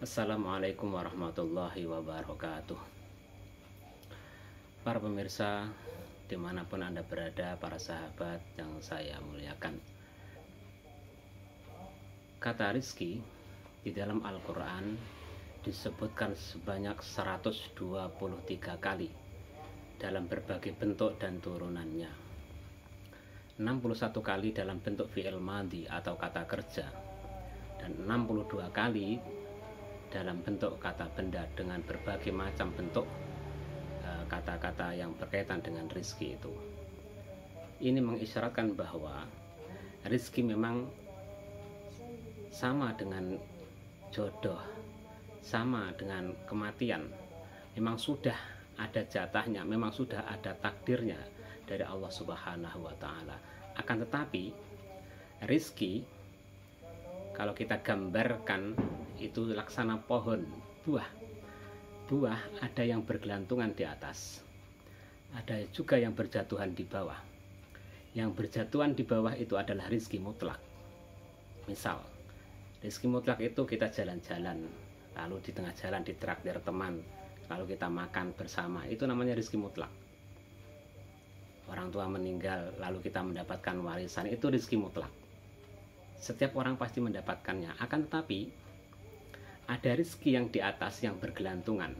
Assalamualaikum warahmatullahi wabarakatuh. Para pemirsa di mana pun anda berada para sahabat yang saya muliakan. Kata rizki di dalam Al-Quran disebutkan sebanyak 123 kali dalam berbagai bentuk dan turunannya. 61 kali dalam bentuk fi'il madi atau kata kerja. Dan 62 kali dalam bentuk kata benda dengan berbagai macam bentuk eh, kata-kata yang berkaitan dengan rizki itu. Ini mengisyaratkan bahwa rizki memang sama dengan jodoh sama dengan kematian. Memang sudah ada jatahnya memang sudah ada takdirnya dari Allah subhanahu wa ta'ala. Akan tetapi rizki kalau kita gambarkan itu laksana pohon. Buah. Buah ada yang bergelantungan di atas. Ada juga yang berjatuhan di bawah. Yang berjatuhan di bawah itu adalah rizki mutlak. Misal rizki mutlak itu kita jalan-jalan lalu di tengah jalan ditraktir teman lalu kita makan bersama. Itu namanya rizki mutlak. Orang tua meninggal lalu kita mendapatkan warisan itu rizki mutlak. Setiap orang pasti mendapatkannya. Akan tetapi ada rizki yang di atas yang bergelantungan.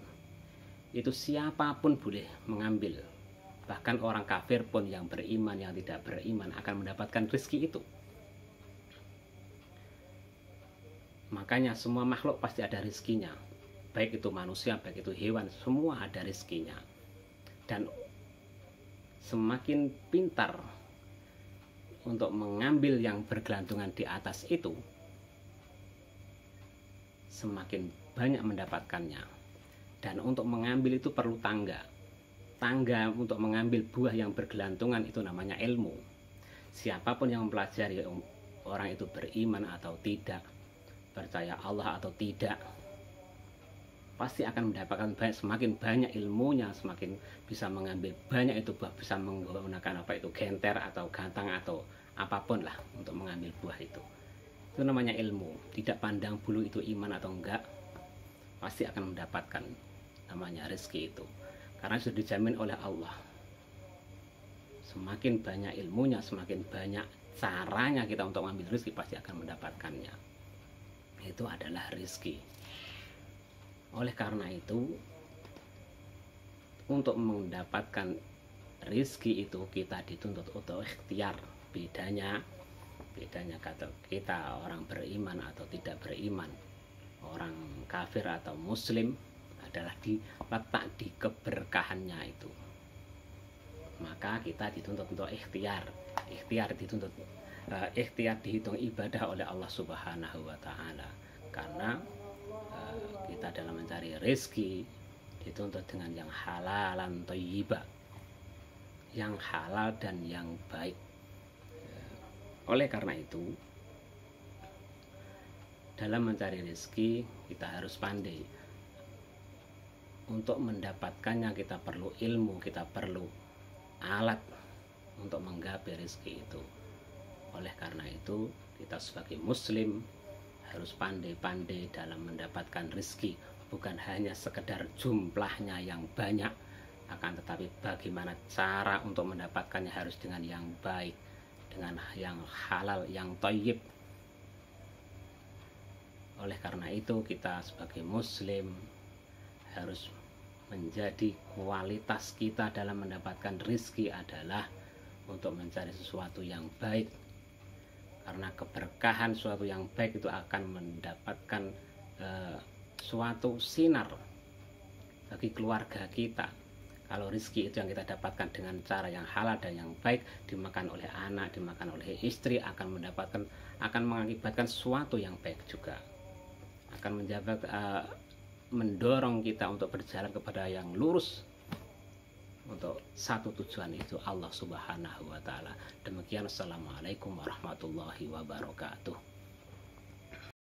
Itu siapa pun boleh mengambil. Bahkan orang kafir pun yang beriman yang tidak beriman akan mendapatkan rizki itu. Makanya semua makhluk pasti ada rizkinya baik itu manusia baik itu hewan semua ada rizkinya dan semakin pintar untuk mengambil yang bergelantungan di atas itu semakin banyak mendapatkannya. Dan untuk mengambil itu perlu tangga. Tangga untuk mengambil buah yang bergelantungan itu namanya ilmu. Siapa pun yang mempelajari orang itu beriman atau tidak, percaya Allah atau tidak, pasti akan mendapatkan banyak semakin banyak ilmunya semakin bisa mengambil banyak itu buah bisa menggunakan apa itu genter atau gantang atau apa pun lah untuk mengambil buah itu itu namanya ilmu. Tidak pandang bulu itu iman atau enggak pasti akan mendapatkan namanya rezeki itu. Karena sudah dijamin oleh Allah. Semakin banyak ilmunya semakin banyak caranya kita untuk mengambil rezeki pasti akan mendapatkannya. Itu adalah rezeki. Oleh karena itu untuk mendapatkan rezeki itu kita dituntut untuk ikhtiar. Bedanya bedanya kata kita orang beriman atau tidak beriman orang kafir atau muslim adalah diletak di keberkahannya itu. Maka kita dituntut untuk ikhtiar. Ikhtiar dituntut uh, ikhtiar dihitung ibadah oleh Allah Subhanahu wa taala. Karena uh, kita dalam mencari rezeki dituntut dengan yang halalan thayyibah yang halal dan yang baik oleh karena itu, dalam mencari rezeki kita harus pandai. Untuk mendapatkannya kita perlu ilmu, kita perlu alat untuk menggapai rezeki itu. Oleh karena itu, kita sebagai muslim harus pandai-pandai dalam mendapatkan rezeki, bukan hanya sekedar jumlahnya yang banyak, akan tetapi bagaimana cara untuk mendapatkannya harus dengan yang baik dengan yang halal, yang toyib. Oleh karena itu kita sebagai muslim harus menjadi kualitas kita dalam mendapatkan rizki adalah untuk mencari sesuatu yang baik karena keberkahan suatu yang baik itu akan mendapatkan uh, suatu sinar bagi keluarga kita kalau rizki itu yang kita dapatkan dengan cara yang halal dan yang baik dimakan oleh anak dimakan oleh istri akan mendapatkan akan mengakibatkan sesuatu yang baik juga akan menjabat uh, mendorong kita untuk berjalan kepada yang lurus untuk satu tujuan itu Allah Subhanahu wa taala. Demikian assalamualaikum warahmatullahi wabarakatuh.